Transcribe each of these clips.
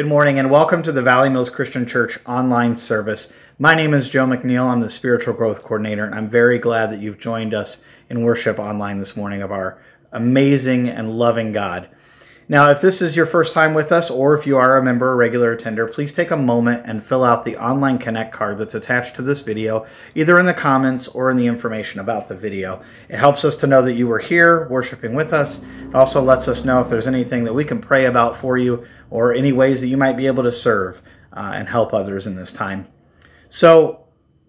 Good morning and welcome to the Valley Mills Christian Church online service. My name is Joe McNeil. I'm the spiritual growth coordinator, and I'm very glad that you've joined us in worship online this morning of our amazing and loving God. Now, if this is your first time with us, or if you are a member or regular attender, please take a moment and fill out the online Connect card that's attached to this video, either in the comments or in the information about the video. It helps us to know that you were here worshiping with us. It also lets us know if there's anything that we can pray about for you or any ways that you might be able to serve uh, and help others in this time. So,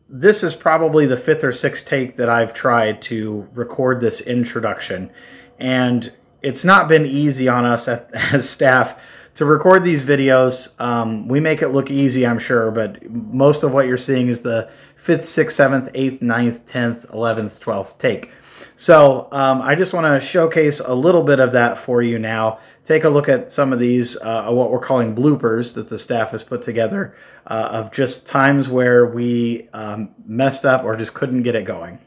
this is probably the fifth or sixth take that I've tried to record this introduction. And it's not been easy on us as staff to record these videos. Um, we make it look easy, I'm sure, but most of what you're seeing is the fifth, sixth, seventh, eighth, ninth, tenth, eleventh, twelfth take. So um, I just want to showcase a little bit of that for you now. Take a look at some of these, uh, what we're calling bloopers that the staff has put together uh, of just times where we um, messed up or just couldn't get it going.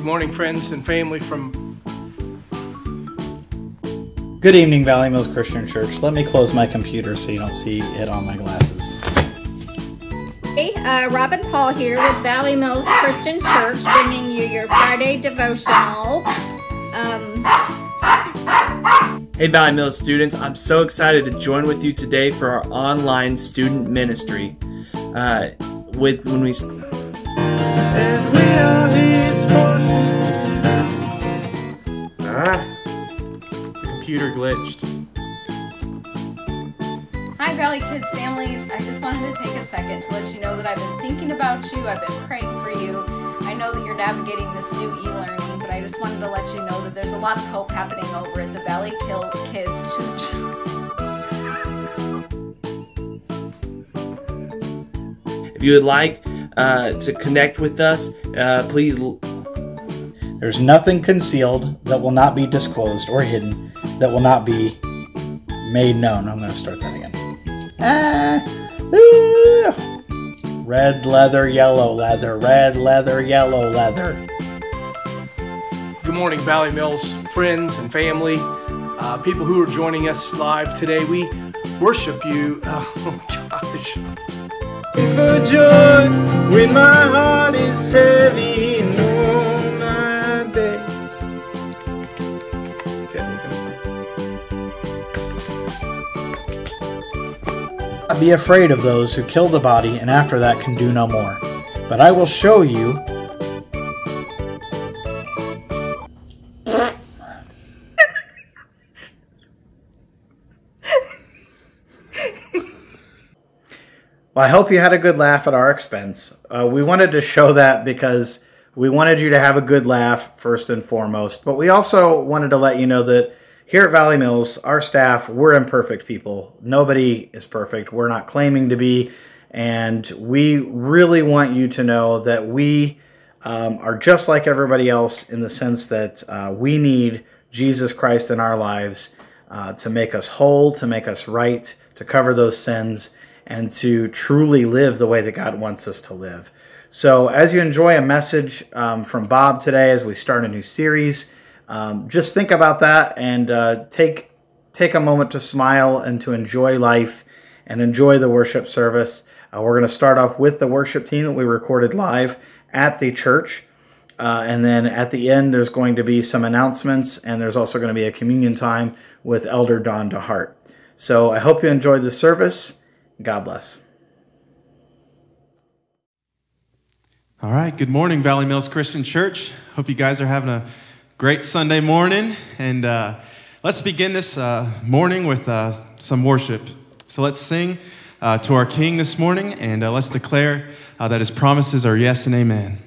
Good morning, friends and family from. Good evening, Valley Mills Christian Church. Let me close my computer so you don't see it on my glasses. Hey, uh, Robin Paul here with Valley Mills Christian Church, bringing you your Friday devotional. Um, Hey Valley Mills students, I'm so excited to join with you today for our online student ministry. Uh, with when we computer glitched. Hi, Valley Kids families. I just wanted to take a second to let you know that I've been thinking about you. I've been praying for you. I know that you're navigating this new e learning, but I just wanted to let you know that there's a lot of hope happening over at the Valley Kill Kids. if you would like uh, to connect with us, uh, please. There's nothing concealed that will not be disclosed or hidden that will not be made known. I'm going to start that again. Ah, red leather, yellow leather, red leather, yellow leather. Good morning, Valley Mills friends and family, uh, people who are joining us live today. We worship you. Oh, gosh. For joy when my heart is heavy, Be afraid of those who kill the body and after that can do no more. But I will show you. Well, I hope you had a good laugh at our expense. Uh, we wanted to show that because we wanted you to have a good laugh first and foremost, but we also wanted to let you know that here at Valley Mills, our staff, we're imperfect people. Nobody is perfect. We're not claiming to be. And we really want you to know that we um, are just like everybody else in the sense that uh, we need Jesus Christ in our lives uh, to make us whole, to make us right, to cover those sins, and to truly live the way that God wants us to live. So, as you enjoy a message um, from Bob today, as we start a new series, um, just think about that and uh, take take a moment to smile and to enjoy life and enjoy the worship service. Uh, we're going to start off with the worship team that we recorded live at the church. Uh, and then at the end, there's going to be some announcements, and there's also going to be a communion time with Elder Don DeHart. So I hope you enjoyed the service. God bless. All right. Good morning, Valley Mills Christian Church. Hope you guys are having a Great Sunday morning, and uh, let's begin this uh, morning with uh, some worship. So let's sing uh, to our King this morning, and uh, let's declare uh, that his promises are yes and amen.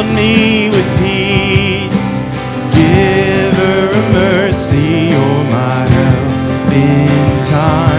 filled me with peace. Giver of mercy, you're my help in time.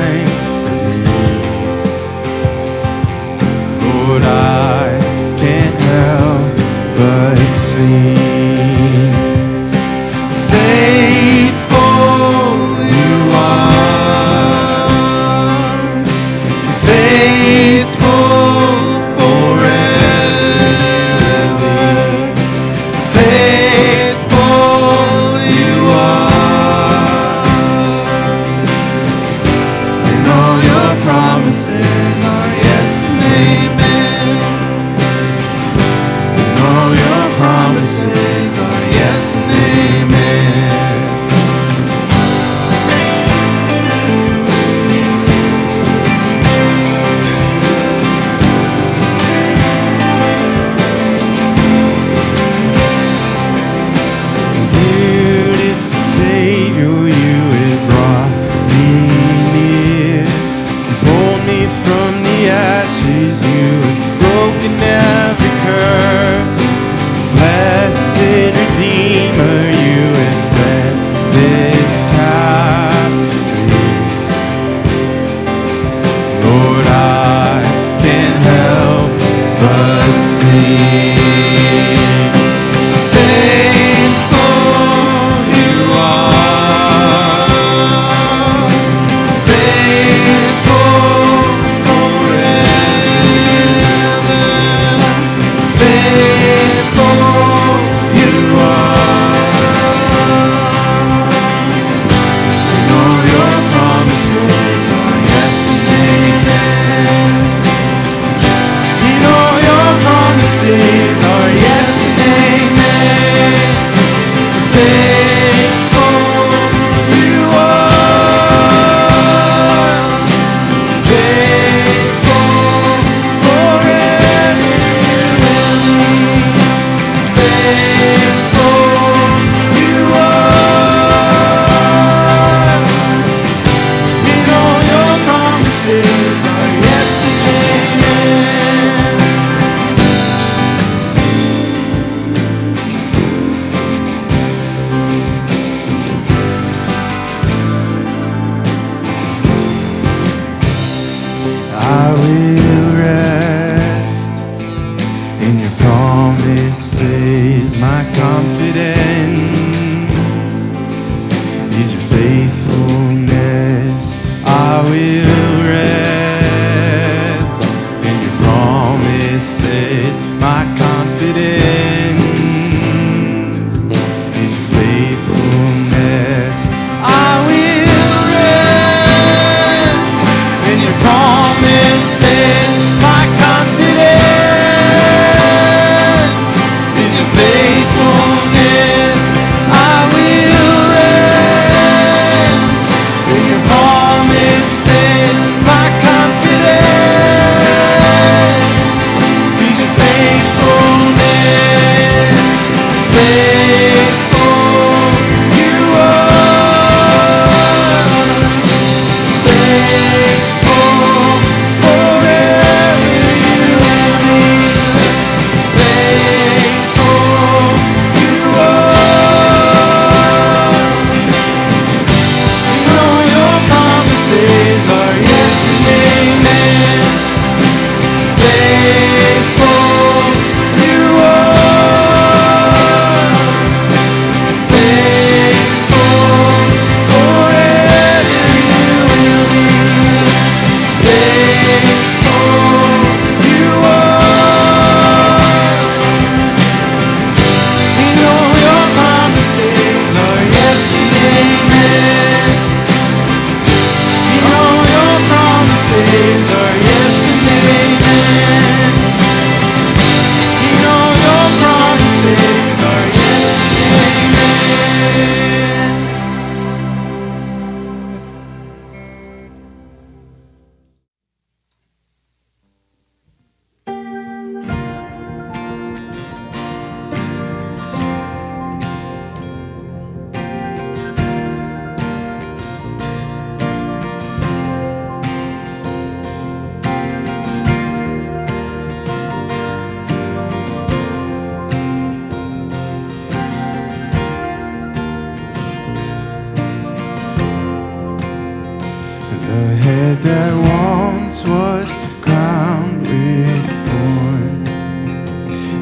that once was crowned with thorns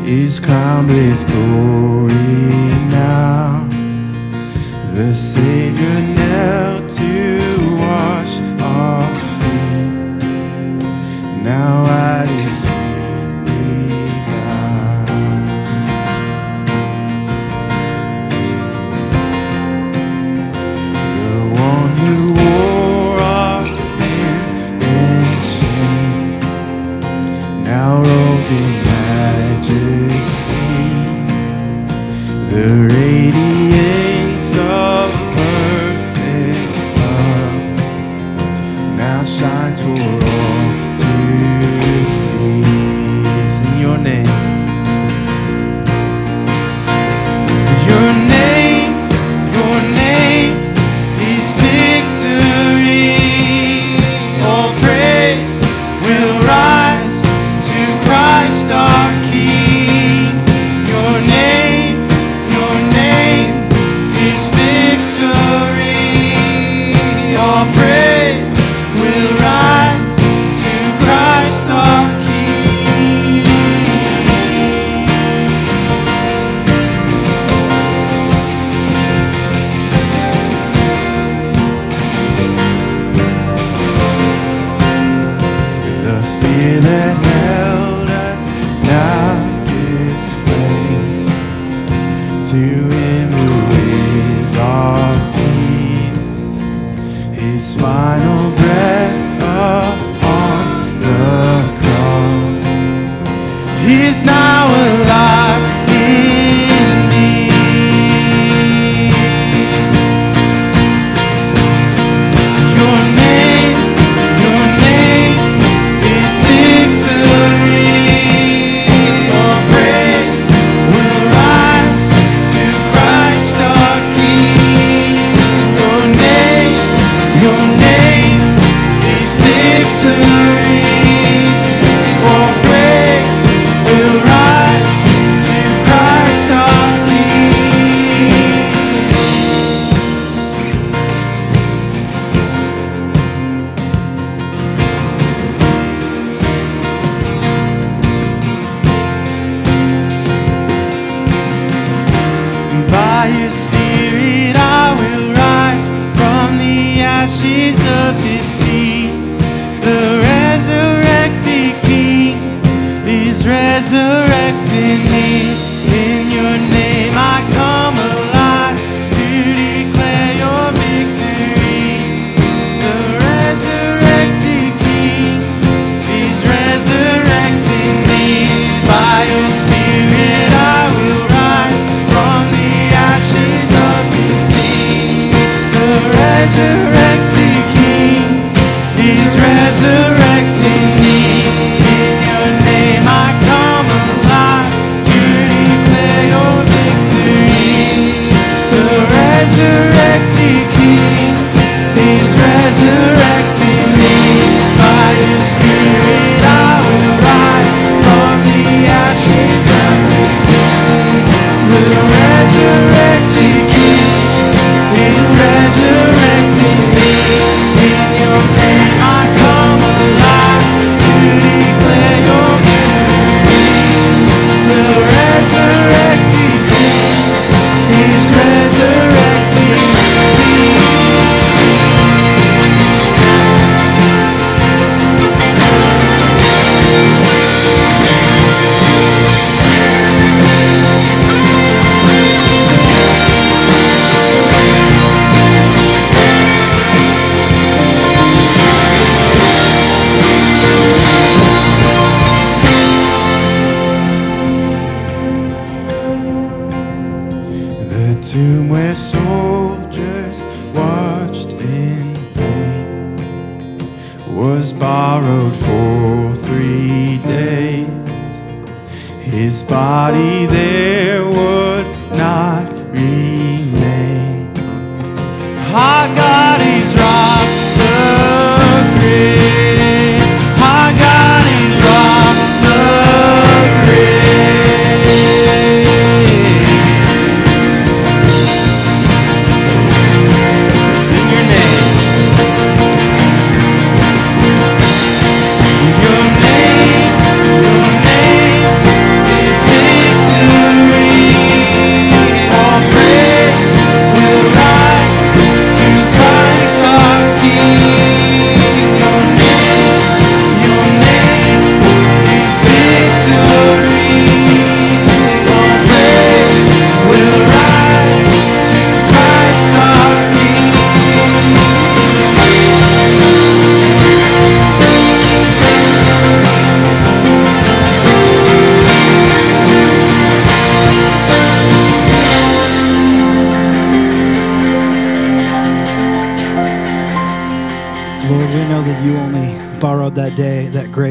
is crowned with glory now. The Savior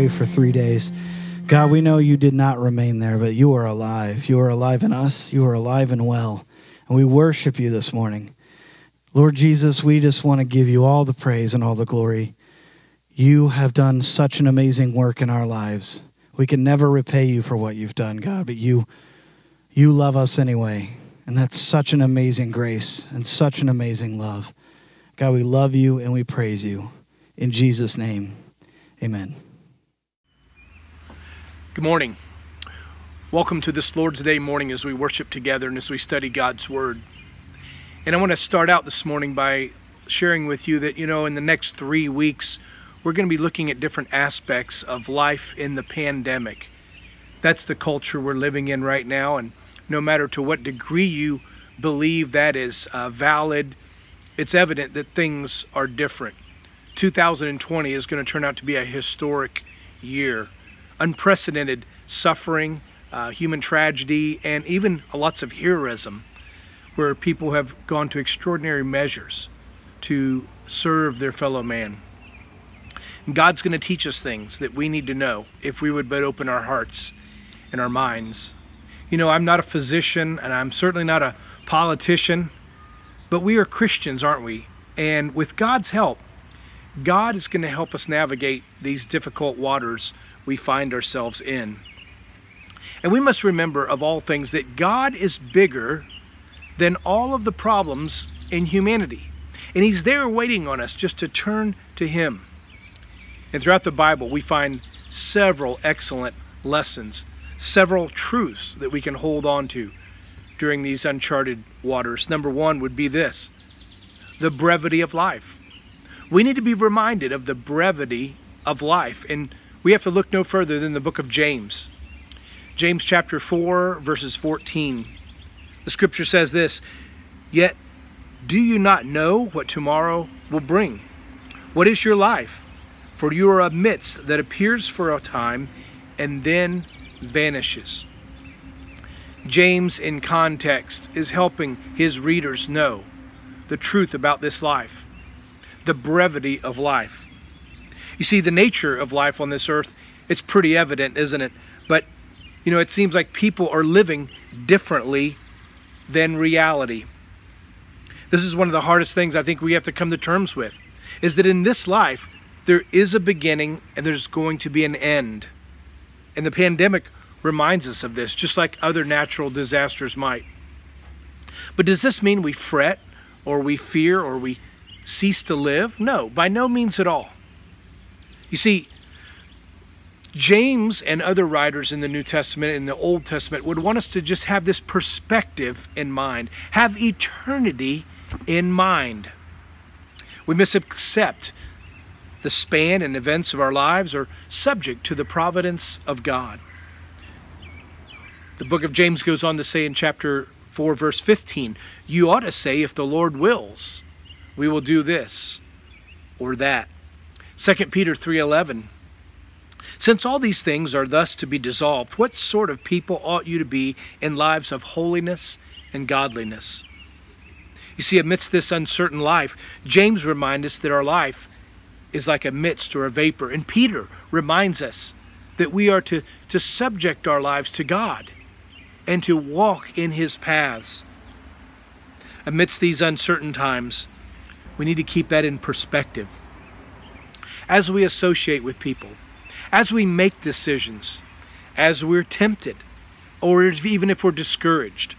for three days. God, we know you did not remain there, but you are alive. You are alive in us. You are alive and well. And we worship you this morning. Lord Jesus, we just want to give you all the praise and all the glory. You have done such an amazing work in our lives. We can never repay you for what you've done, God, but you you love us anyway. And that's such an amazing grace and such an amazing love. God, we love you and we praise you. In Jesus' name, amen. Good morning. Welcome to this Lord's Day morning as we worship together and as we study God's Word. And I want to start out this morning by sharing with you that, you know, in the next three weeks, we're going to be looking at different aspects of life in the pandemic. That's the culture we're living in right now, and no matter to what degree you believe that is uh, valid, it's evident that things are different. 2020 is going to turn out to be a historic year. Unprecedented suffering, uh, human tragedy, and even lots of heroism, where people have gone to extraordinary measures to serve their fellow man. God's going to teach us things that we need to know if we would but open our hearts and our minds. You know, I'm not a physician and I'm certainly not a politician, but we are Christians, aren't we? And with God's help, God is going to help us navigate these difficult waters we find ourselves in. And we must remember, of all things, that God is bigger than all of the problems in humanity. And He's there waiting on us just to turn to Him. And throughout the Bible, we find several excellent lessons, several truths that we can hold on to during these uncharted waters. Number one would be this the brevity of life. We need to be reminded of the brevity of life, and we have to look no further than the book of James. James chapter 4, verses 14. The scripture says this Yet do you not know what tomorrow will bring? What is your life? For you are a mist that appears for a time and then vanishes. James, in context, is helping his readers know the truth about this life, the brevity of life. You see, the nature of life on this earth, it's pretty evident, isn't it? But, you know, it seems like people are living differently than reality. This is one of the hardest things I think we have to come to terms with, is that in this life, there is a beginning and there's going to be an end. And the pandemic reminds us of this, just like other natural disasters might. But does this mean we fret or we fear or we cease to live? No, by no means at all. You see, James and other writers in the New Testament and the Old Testament would want us to just have this perspective in mind, have eternity in mind. We must accept the span and events of our lives are subject to the providence of God. The book of James goes on to say in chapter 4 verse 15, you ought to say if the Lord wills, we will do this or that. 2 Peter 3:11 Since all these things are thus to be dissolved, what sort of people ought you to be in lives of holiness and godliness? You see, amidst this uncertain life, James reminds us that our life is like a mist or a vapor. And Peter reminds us that we are to, to subject our lives to God and to walk in his paths. Amidst these uncertain times, we need to keep that in perspective. As we associate with people, as we make decisions, as we're tempted, or even if we're discouraged,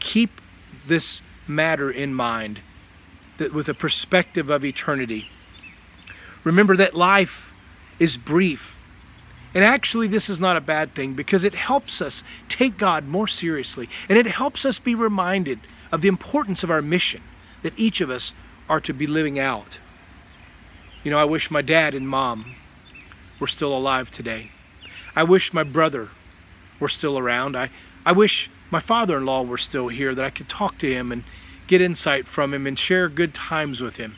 keep this matter in mind that with a perspective of eternity Remember that life is brief. And actually, this is not a bad thing because it helps us take God more seriously and it helps us be reminded of the importance of our mission that each of us are to be living out. You know, I wish my dad and mom were still alive today. I wish my brother were still around. I, I wish my father in law were still here that I could talk to him and get insight from him and share good times with him.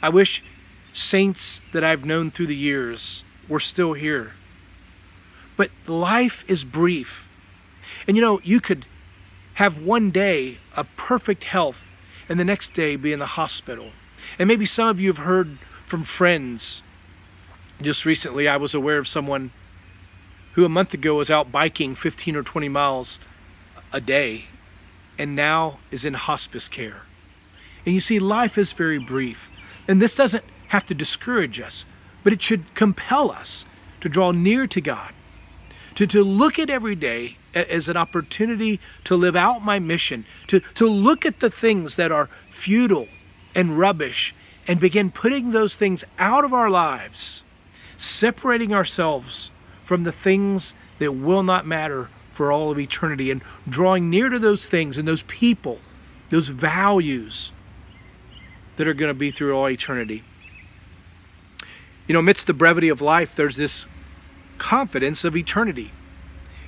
I wish saints that I've known through the years were still here. But life is brief. And you know, you could have one day of perfect health and the next day be in the hospital. And maybe some of you have heard from friends. Just recently, I was aware of someone who a month ago was out biking 15 or 20 miles a day and now is in hospice care. And you see, life is very brief. And this doesn't have to discourage us, but it should compel us to draw near to God, to, to look at every day as an opportunity to live out my mission, to, to look at the things that are futile and rubbish and begin putting those things out of our lives, separating ourselves from the things that will not matter for all of eternity and drawing near to those things and those people, those values that are going to be through all eternity. You know, amidst the brevity of life, there's this confidence of eternity.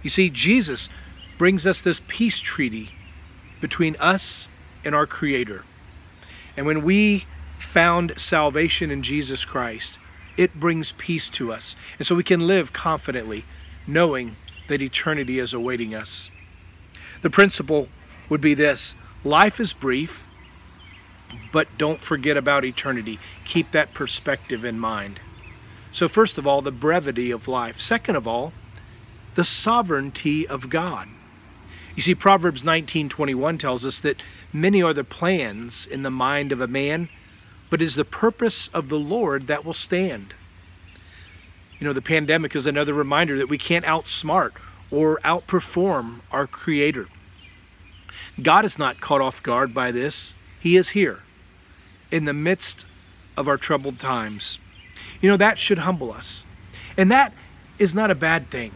You see, Jesus brings us this peace treaty between us and our Creator. And when we found salvation in Jesus Christ, it brings peace to us. And so we can live confidently, knowing that eternity is awaiting us. The principle would be this life is brief, but don't forget about eternity. Keep that perspective in mind. So, first of all, the brevity of life. Second of all, the sovereignty of God. You see, Proverbs 19:21 tells us that many are the plans in the mind of a man, but it is the purpose of the Lord that will stand. You know, the pandemic is another reminder that we can't outsmart or outperform our Creator. God is not caught off guard by this. He is here in the midst of our troubled times. You know, that should humble us. And that is not a bad thing.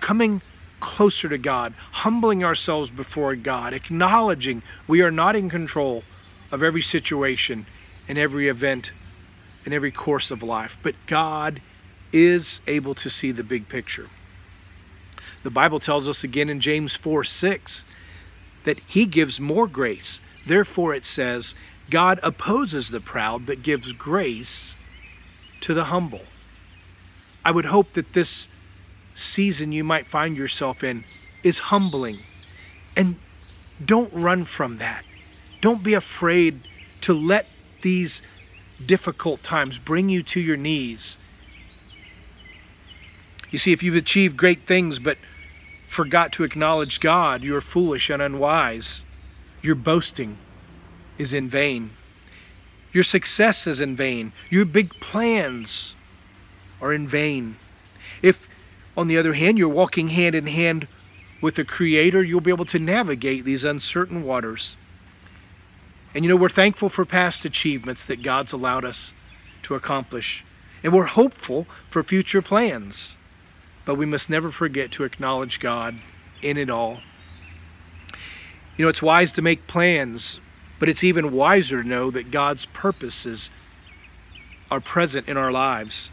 Coming closer to God, humbling ourselves before God, acknowledging we are not in control of every situation and every event and every course of life, but God is able to see the big picture. The Bible tells us again in James 4 6 that He gives more grace. Therefore, it says, God opposes the proud, but gives grace to the humble. I would hope that this season you might find yourself in is humbling. And don't run from that. Don't be afraid to let these difficult times bring you to your knees. You see, if you've achieved great things but forgot to acknowledge God, you are foolish and unwise. Your boasting is in vain. Your success is in vain. Your big plans are in vain. If, on the other hand, you're walking hand in hand with the Creator, you'll be able to navigate these uncertain waters. And you know, we're thankful for past achievements that God's allowed us to accomplish. And we're hopeful for future plans. But we must never forget to acknowledge God in it all. You know, it's wise to make plans, but it's even wiser to know that God's purposes are present in our lives.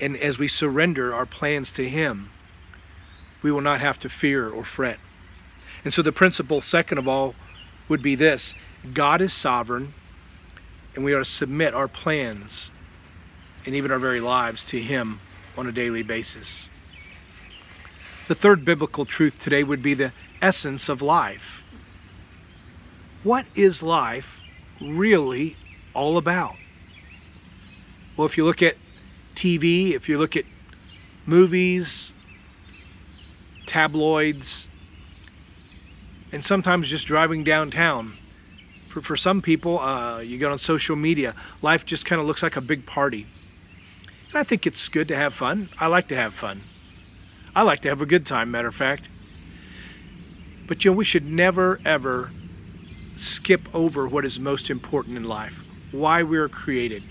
And as we surrender our plans to Him, we will not have to fear or fret. And so the principle, second of all, would be this God is sovereign, and we are to submit our plans and even our very lives to Him on a daily basis. The third biblical truth today would be the essence of life. What is life really all about? Well, if you look at TV, if you look at movies, tabloids, and sometimes just driving downtown, for, for some people, uh, you get on social media, life just kind of looks like a big party. And I think it's good to have fun. I like to have fun. I like to have a good time, matter of fact. But you know, we should never, ever skip over what is most important in life why we are created,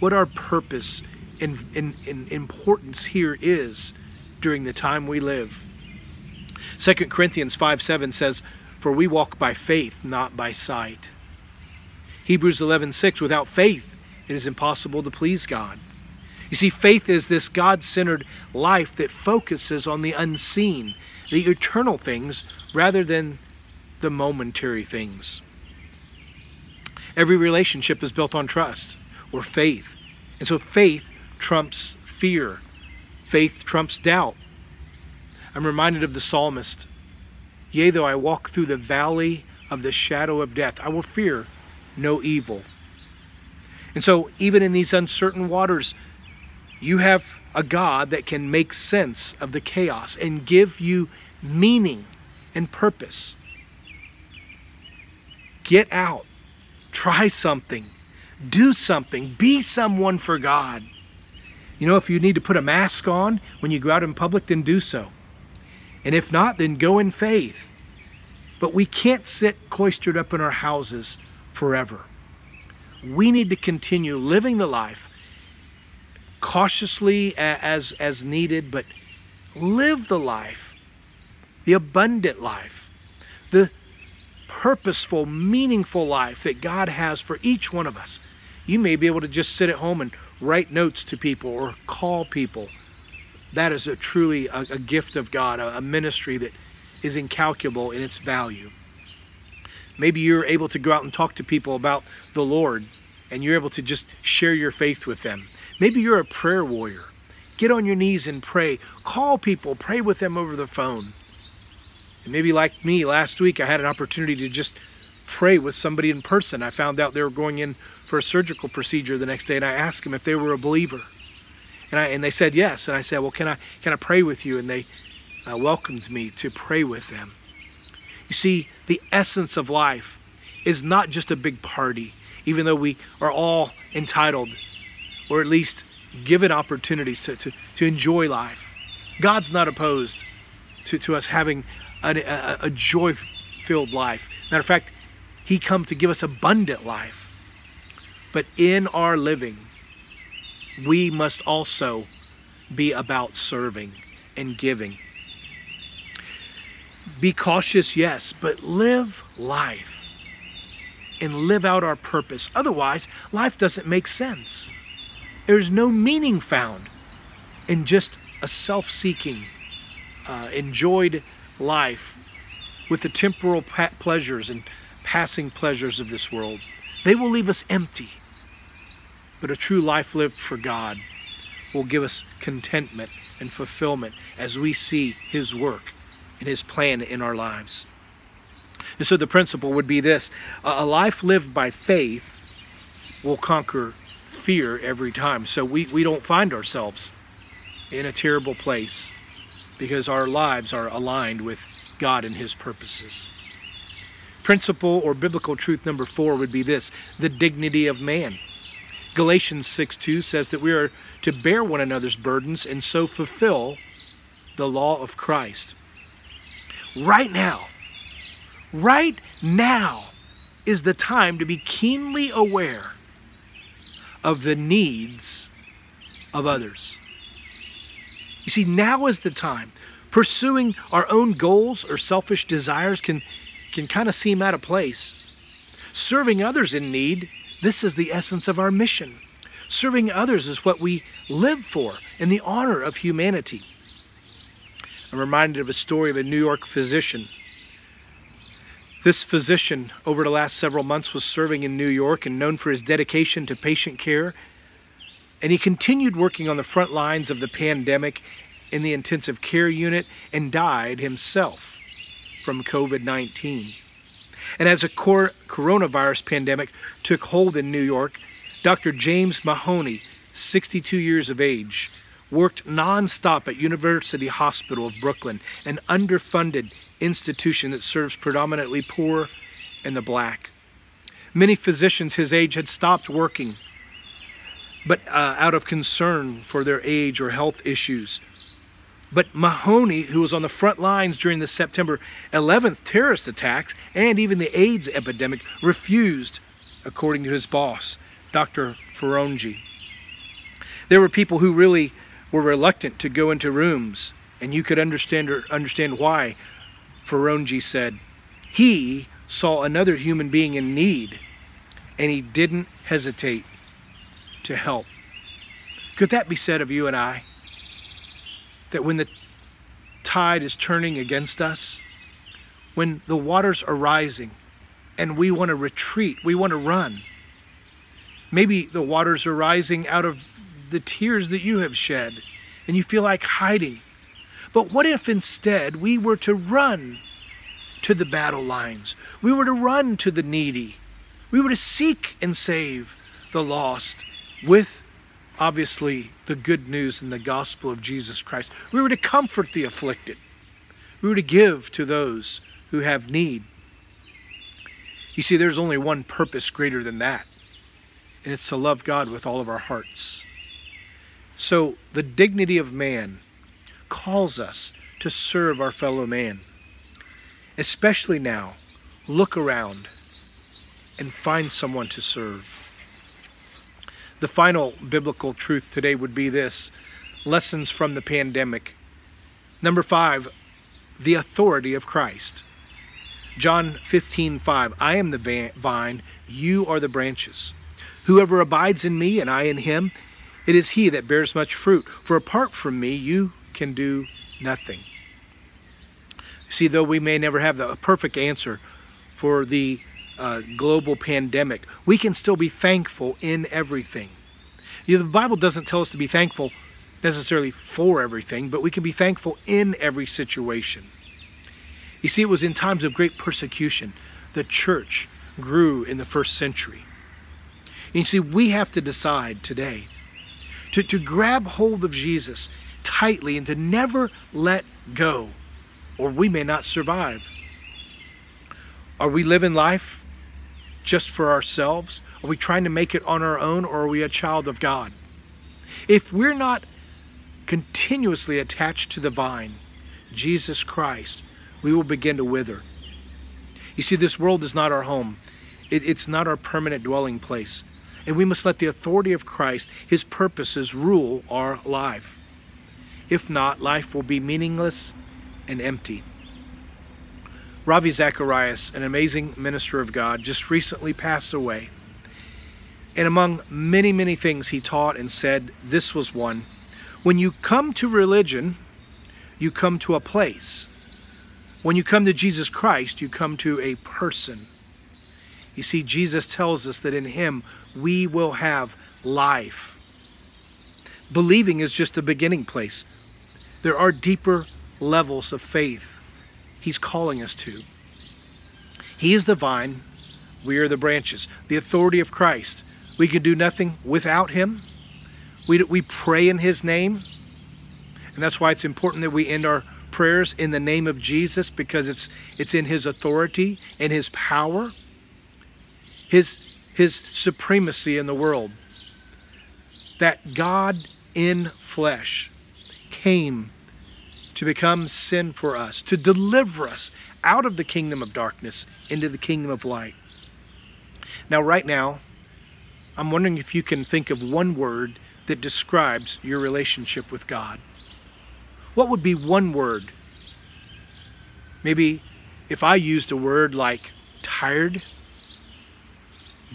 what our purpose and, and, and importance here is during the time we live. 2 Corinthians 5 7 says, For we walk by faith, not by sight. Hebrews 11:6 without faith it is impossible to please God. You see faith is this God-centered life that focuses on the unseen, the eternal things rather than the momentary things. Every relationship is built on trust or faith. And so faith trumps fear. Faith trumps doubt. I'm reminded of the psalmist. Yea, though I walk through the valley of the shadow of death, I will fear no evil. And so, even in these uncertain waters, you have a God that can make sense of the chaos and give you meaning and purpose. Get out, try something, do something, be someone for God. You know, if you need to put a mask on when you go out in public, then do so. And if not, then go in faith. But we can't sit cloistered up in our houses forever. We need to continue living the life cautiously as as needed, but live the life, the abundant life, the purposeful, meaningful life that God has for each one of us. You may be able to just sit at home and write notes to people or call people. That is a truly a, a gift of God, a, a ministry that is incalculable in its value. Maybe you're able to go out and talk to people about the Lord and you're able to just share your faith with them. Maybe you're a prayer warrior. Get on your knees and pray. Call people, pray with them over the phone. And maybe like me, last week I had an opportunity to just pray with somebody in person. I found out they were going in for a surgical procedure the next day and I asked them if they were a believer. And, I, and they said yes. And I said, well, can I, can I pray with you? And they uh, welcomed me to pray with them. You see, the essence of life is not just a big party, even though we are all entitled or at least given opportunities to, to, to enjoy life. God's not opposed to, to us having a, a, joy filled life. Matter of fact, He come to give us abundant life. But in our living, we must also be about serving and giving. Be cautious, yes, but live life and live out our purpose. Otherwise, life doesn't make sense. There's no meaning found in just a self seeking, uh, enjoyed life with the temporal pleasures and passing pleasures of this world. They will leave us empty. But a true life lived for God will give us contentment and fulfillment as we see His work and His plan in our lives. And so the principle would be this a life lived by faith will conquer fear every time. So we, we don't find ourselves in a terrible place because our lives are aligned with God and His purposes. Principle or biblical truth number four would be this the dignity of man. Galatians 6 2 says that we are to bear one another's burdens and so fulfill the law of Christ. Right now, right now is the time to be keenly aware of the needs of others. You see, now is the time. Pursuing our own goals or selfish desires can, can kind of seem out of place. Serving others in need, this is the essence of our mission. Serving others is what we live for in the honor of humanity. I'm reminded of a story of a New York physician this physician, over the last several months, was serving in New York and known for his dedication to patient care. And he continued working on the front lines of the pandemic in the intensive care unit and died himself from COVID 19. And as a coronavirus pandemic took hold in New York, Dr. James Mahoney, 62 years of age, worked nonstop at University Hospital of Brooklyn, an underfunded institution that serves predominantly poor and the black. Many physicians his age had stopped working, but uh, out of concern for their age or health issues. But Mahoney, who was on the front lines during the September 11th terrorist attacks and even the AIDS epidemic, refused, according to his boss, Dr. Foronjy. There were people who really were reluctant to go into rooms, and you could understand understand why. Foronjy said, he saw another human being in need, and he didn't hesitate to help. Could that be said of you and I? That when the tide is turning against us, when the waters are rising, and we want to retreat, we want to run. Maybe the waters are rising out of the tears that you have shed and you feel like hiding. But what if instead we were to run to the battle lines? We were to run to the needy. We were to seek and save the lost with obviously the good news and the gospel of Jesus Christ. We were to comfort the afflicted. We were to give to those who have need. You see, there's only one purpose greater than that, and it's to love God with all of our hearts. So, the dignity of man calls us to serve our fellow man. Especially now, look around and find someone to serve. The final biblical truth today would be this lessons from the pandemic. Number five, the authority of Christ. John 15, 5. I am the vine, you are the branches. Whoever abides in me and I in him, it is he that bears much fruit. For apart from me, you can do nothing. See, though we may never have the perfect answer for the uh, global pandemic, we can still be thankful in everything. You know, the Bible doesn't tell us to be thankful necessarily for everything, but we can be thankful in every situation. You see, it was in times of great persecution the church grew in the first century. And you see, we have to decide today to, to grab hold of Jesus tightly and to never let go, or we may not survive. Are we living life just for ourselves? Are we trying to make it on our own, or are we a child of God? If we're not continuously attached to the vine, Jesus Christ, we will begin to wither. You see, this world is not our home. It, it's not our permanent dwelling place. And we must let the authority of Christ, His purposes, rule our life. If not, life will be meaningless and empty. Ravi Zacharias, an amazing minister of God, just recently passed away. And among many, many things he taught and said, this was one. When you come to religion, you come to a place. When you come to Jesus Christ, you come to a person. You see, Jesus tells us that in Him we will have life. Believing is just the beginning place. There are deeper levels of faith He's calling us to. He is the vine, we are the branches. The authority of Christ. We can do nothing without Him. We, we pray in His name. And that's why it's important that we end our prayers in the name of Jesus because it's, it's in His authority and His power his, his supremacy in the world. That God in flesh came to become sin for us, to deliver us out of the kingdom of darkness into the kingdom of light. Now, right now, I'm wondering if you can think of one word that describes your relationship with God. What would be one word? Maybe if I used a word like tired,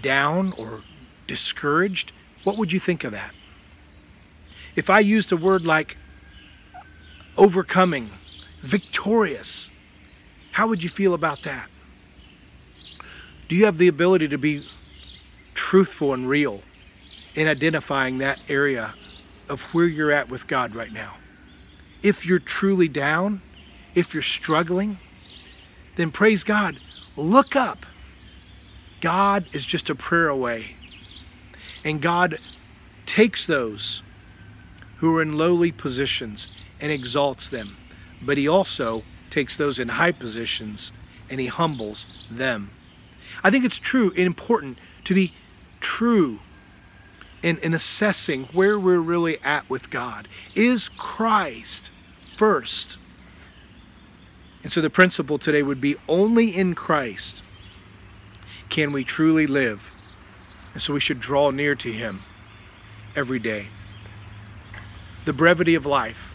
down or discouraged, what would you think of that? If I used a word like overcoming, victorious, how would you feel about that? Do you have the ability to be truthful and real in identifying that area of where you're at with God right now? If you're truly down, if you're struggling, then praise God. Look up God is just a prayer away. And God takes those who are in lowly positions and exalts them. But He also takes those in high positions and He humbles them. I think it's true and important to be true in, in assessing where we're really at with God. Is Christ first? And so the principle today would be only in Christ can we truly live. And so we should draw near to Him every day. The brevity of life,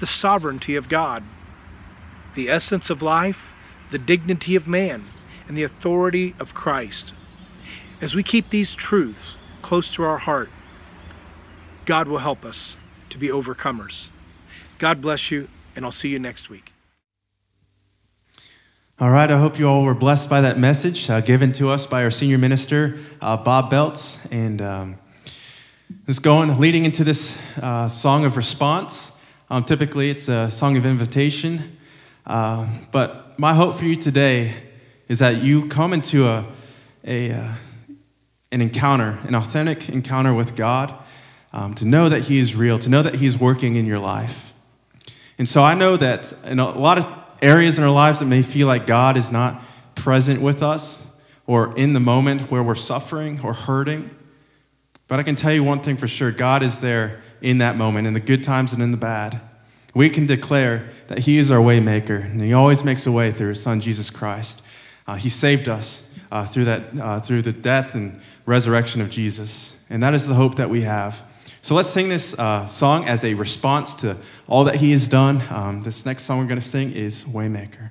the sovereignty of God, the essence of life, the dignity of man, and the authority of Christ. As we keep these truths close to our heart, God will help us to be overcomers. God bless you, and I'll see you next week. All right, I hope you all were blessed by that message uh, given to us by our senior minister, uh, Bob Belts. And um, it's going, leading into this uh, song of response. Um, typically, it's a song of invitation. Uh, but my hope for you today is that you come into a, a, uh, an encounter, an authentic encounter with God, um, to know that He is real, to know that He's working in your life. And so I know that in a lot of areas in our lives that may feel like God is not present with us or in the moment where we're suffering or hurting. But I can tell you one thing for sure God is there in that moment, in the good times and in the bad. We can declare that He is our waymaker, and He always makes a way through His Son Jesus Christ. Uh, he saved us uh, through that, uh, through the death and resurrection of Jesus, and that is the hope that we have. So let's sing this uh, song as a response to all that He has done. Um, this next song we're going to sing is Waymaker.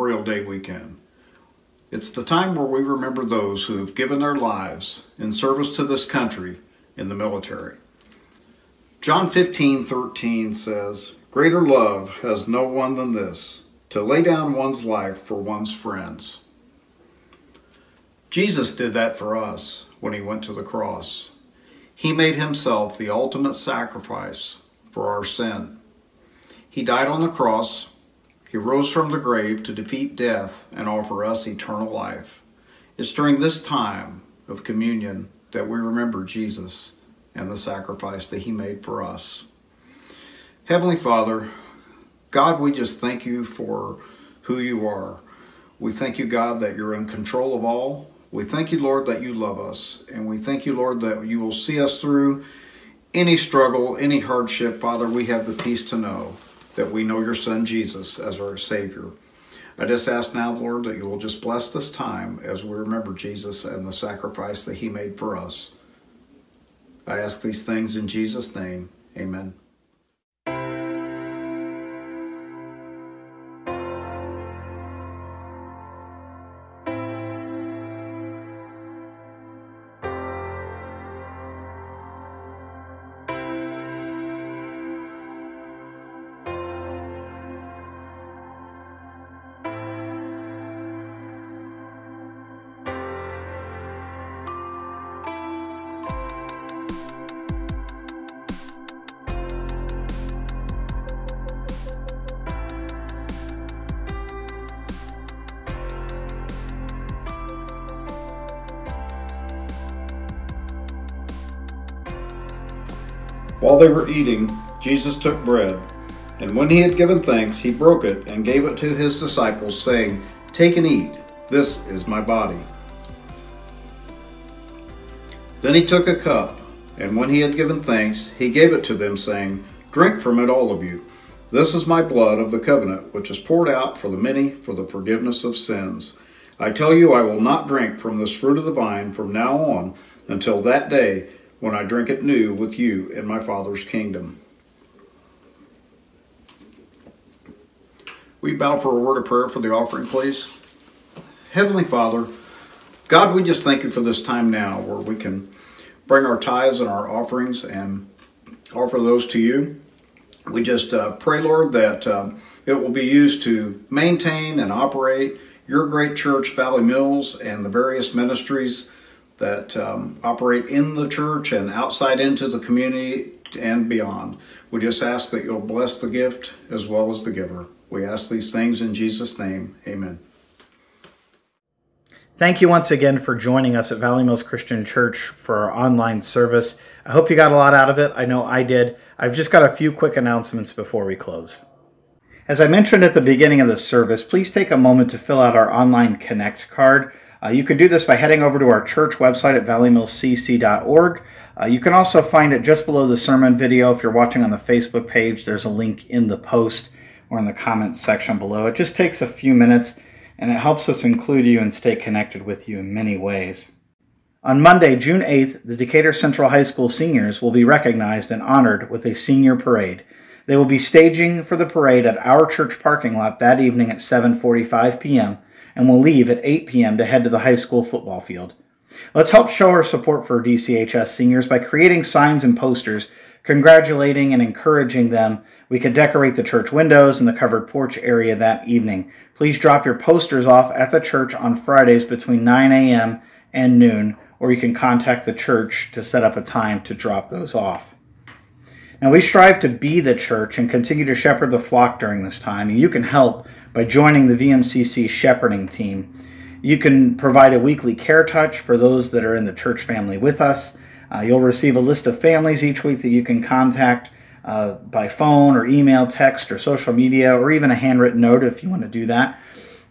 Memorial Day weekend. It's the time where we remember those who have given their lives in service to this country in the military. John 15 13 says, Greater love has no one than this, to lay down one's life for one's friends. Jesus did that for us when he went to the cross. He made himself the ultimate sacrifice for our sin. He died on the cross. He rose from the grave to defeat death and offer us eternal life. It's during this time of communion that we remember Jesus and the sacrifice that he made for us. Heavenly Father, God, we just thank you for who you are. We thank you, God, that you're in control of all. We thank you, Lord, that you love us. And we thank you, Lord, that you will see us through any struggle, any hardship. Father, we have the peace to know that we know your Son Jesus as our Savior. I just ask now, Lord, that you will just bless this time as we remember Jesus and the sacrifice that he made for us. I ask these things in Jesus' name. Amen. While they were eating, Jesus took bread, and when he had given thanks, he broke it and gave it to his disciples, saying, Take and eat, this is my body. Then he took a cup, and when he had given thanks, he gave it to them, saying, Drink from it, all of you. This is my blood of the covenant, which is poured out for the many for the forgiveness of sins. I tell you, I will not drink from this fruit of the vine from now on until that day when I drink it new with you in my Father's kingdom. We bow for a word of prayer for the offering, please. Heavenly Father, God, we just thank you for this time now where we can bring our tithes and our offerings and offer those to you. We just uh, pray, Lord, that um, it will be used to maintain and operate your great church, Valley Mills, and the various ministries that um, operate in the church and outside into the community and beyond. We just ask that you'll bless the gift as well as the giver. We ask these things in Jesus' name. Amen. Thank you once again for joining us at Valley Mills Christian Church for our online service. I hope you got a lot out of it. I know I did. I've just got a few quick announcements before we close. As I mentioned at the beginning of the service, please take a moment to fill out our online Connect card. Uh, you can do this by heading over to our church website at valleymillscc.org. Uh, you can also find it just below the sermon video. If you're watching on the Facebook page, there's a link in the post or in the comments section below. It just takes a few minutes and it helps us include you and stay connected with you in many ways. On Monday, June 8th, the Decatur Central High School seniors will be recognized and honored with a senior parade. They will be staging for the parade at our church parking lot that evening at 7:45 p.m and will leave at 8 p.m. to head to the high school football field. Let's help show our support for DCHS seniors by creating signs and posters congratulating and encouraging them. We could decorate the church windows and the covered porch area that evening. Please drop your posters off at the church on Fridays between 9 a.m. and noon, or you can contact the church to set up a time to drop those off. Now, we strive to be the church and continue to shepherd the flock during this time, and you can help by joining the VMCC shepherding team. You can provide a weekly care touch for those that are in the church family with us. Uh, you'll receive a list of families each week that you can contact uh, by phone or email, text, or social media, or even a handwritten note if you want to do that.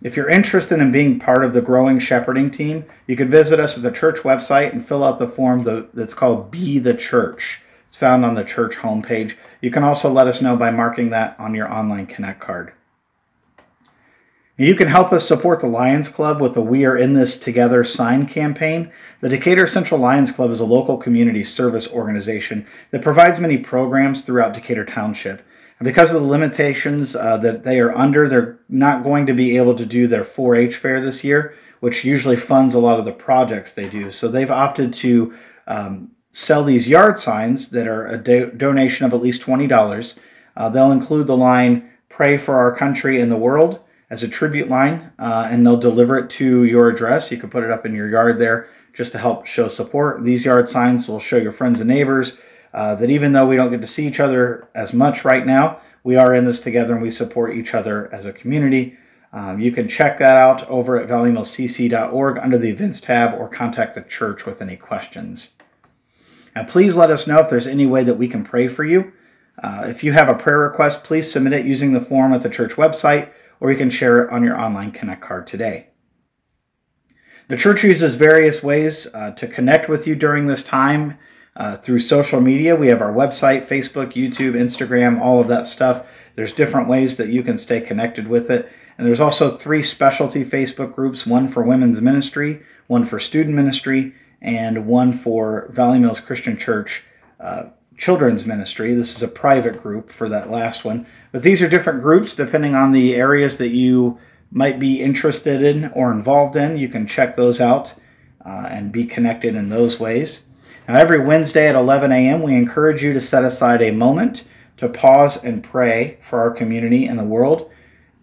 If you're interested in being part of the growing shepherding team, you can visit us at the church website and fill out the form that's called Be the Church. It's found on the church homepage. You can also let us know by marking that on your online Connect card. You can help us support the Lions Club with the We Are In This Together sign campaign. The Decatur Central Lions Club is a local community service organization that provides many programs throughout Decatur Township. And because of the limitations uh, that they are under, they're not going to be able to do their 4 H fair this year, which usually funds a lot of the projects they do. So they've opted to um, sell these yard signs that are a do- donation of at least $20. Uh, they'll include the line, Pray for Our Country and the World, as a tribute line, uh, and they'll deliver it to your address. You can put it up in your yard there just to help show support. These yard signs will show your friends and neighbors uh, that even though we don't get to see each other as much right now, we are in this together and we support each other as a community. Um, you can check that out over at valleymillscc.org under the events tab or contact the church with any questions. And please let us know if there's any way that we can pray for you. Uh, if you have a prayer request, please submit it using the form at the church website or you can share it on your online Connect card today. The church uses various ways uh, to connect with you during this time uh, through social media. We have our website, Facebook, YouTube, Instagram, all of that stuff. There's different ways that you can stay connected with it. And there's also three specialty Facebook groups one for women's ministry, one for student ministry, and one for Valley Mills Christian Church uh, children's ministry. This is a private group for that last one. But these are different groups depending on the areas that you might be interested in or involved in. You can check those out uh, and be connected in those ways. Now, every Wednesday at 11 a.m., we encourage you to set aside a moment to pause and pray for our community and the world.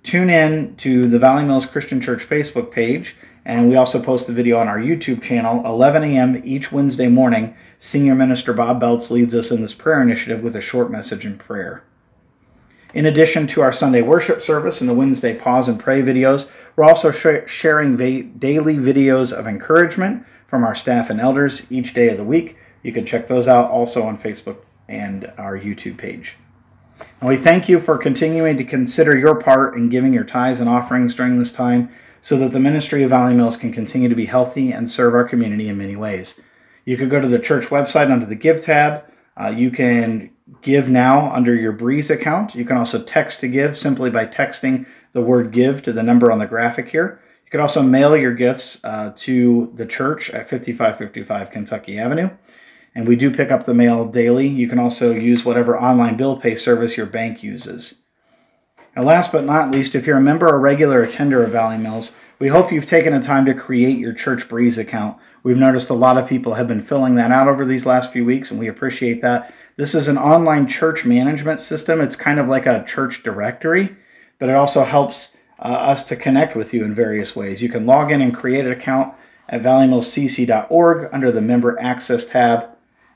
Tune in to the Valley Mills Christian Church Facebook page, and we also post the video on our YouTube channel, 11 a.m. each Wednesday morning. Senior Minister Bob Belts leads us in this prayer initiative with a short message and prayer. In addition to our Sunday worship service and the Wednesday pause and pray videos, we're also sh- sharing va- daily videos of encouragement from our staff and elders each day of the week. You can check those out also on Facebook and our YouTube page. And we thank you for continuing to consider your part in giving your tithes and offerings during this time so that the ministry of Valley Mills can continue to be healthy and serve our community in many ways. You can go to the church website under the Give tab. Uh, you can give now under your Breeze account. You can also text to give simply by texting the word give to the number on the graphic here. You can also mail your gifts uh, to the church at 5555 Kentucky Avenue. And we do pick up the mail daily. You can also use whatever online bill pay service your bank uses. And last but not least, if you're a member or regular attender of Valley Mills, we hope you've taken the time to create your Church Breeze account. We've noticed a lot of people have been filling that out over these last few weeks, and we appreciate that. This is an online church management system. It's kind of like a church directory, but it also helps uh, us to connect with you in various ways. You can log in and create an account at valleymillscc.org under the Member Access tab.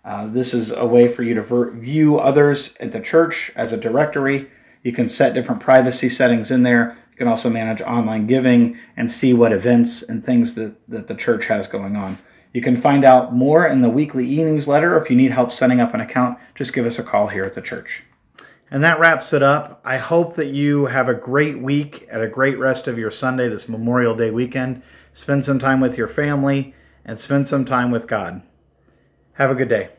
Uh, this is a way for you to view others at the church as a directory. You can set different privacy settings in there. Can also manage online giving and see what events and things that, that the church has going on. You can find out more in the weekly e newsletter. If you need help setting up an account, just give us a call here at the church. And that wraps it up. I hope that you have a great week and a great rest of your Sunday, this Memorial Day weekend. Spend some time with your family and spend some time with God. Have a good day.